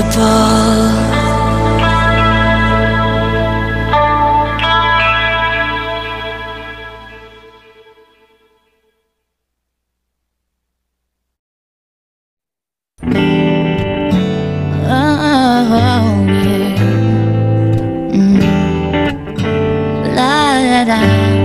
invisible. da da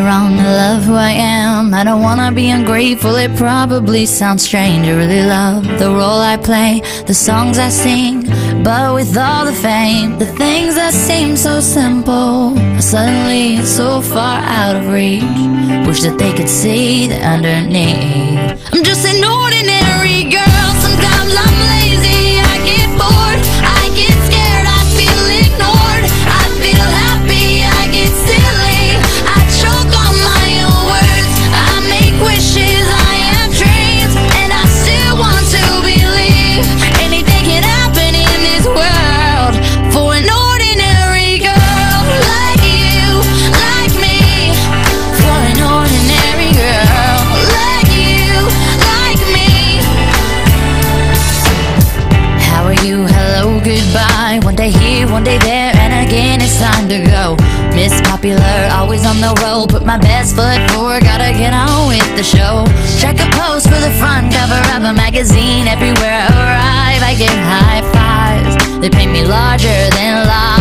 wrong, I love who I am. I don't wanna be ungrateful, it probably sounds strange. I really love the role I play, the songs I sing. But with all the fame, the things that seem so simple suddenly so far out of reach. Wish that they could see the underneath. I'm just an ordinary girl. Put my best foot forward, gotta get on with the show. Check a post for the front cover of a magazine. Everywhere I arrive, I get high fives. They paint me larger than life.